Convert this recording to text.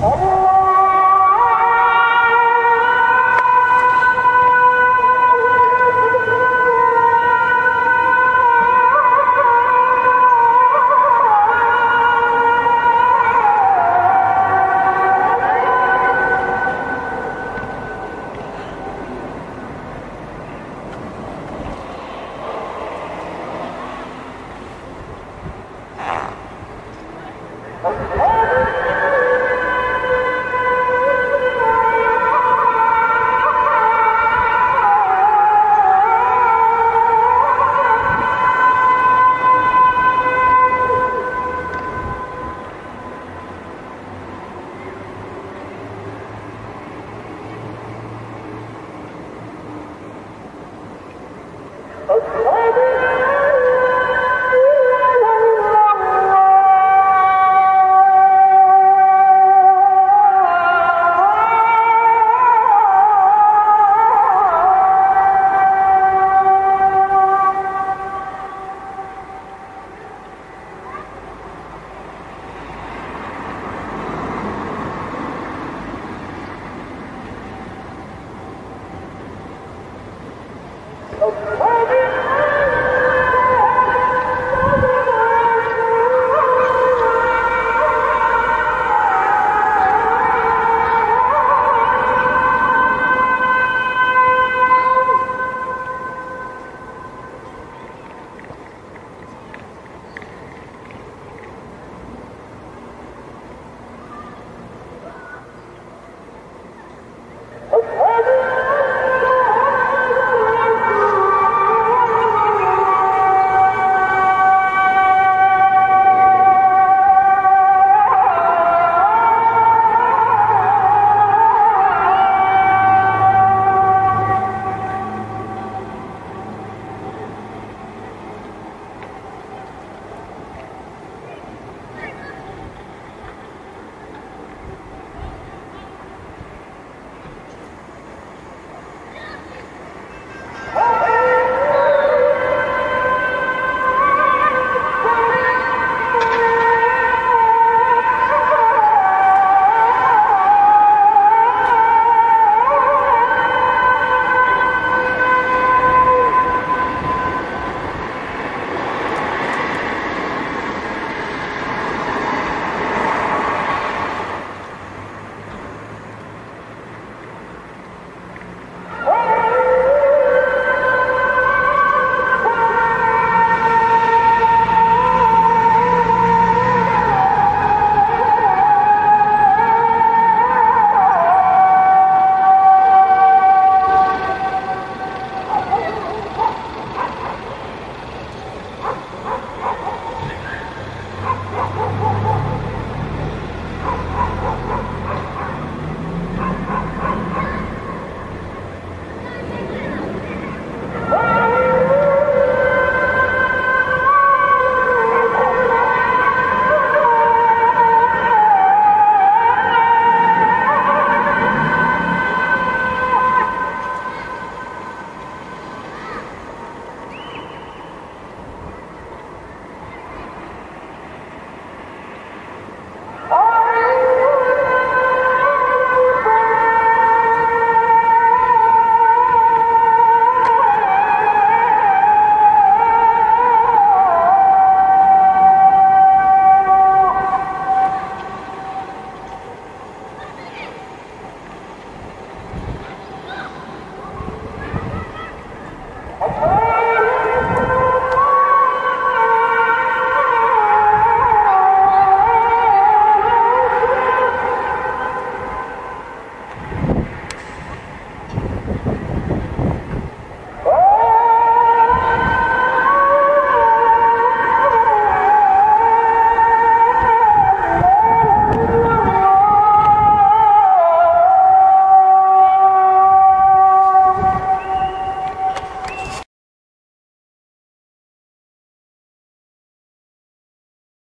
Oh! Vamos!